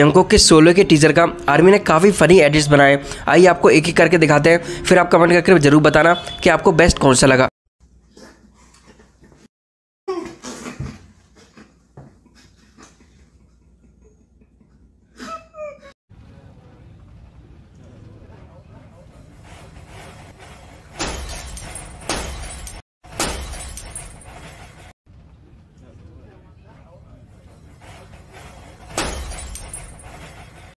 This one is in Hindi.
जंगकोक के सोलो के टीजर का आर्मी ने काफ़ी फनी एडिट्स बनाए। आइए आपको एक एक करके दिखाते हैं। फिर आप कमेंट करके ज़रूर बताना कि आपको बेस्ट कौन सा लगा।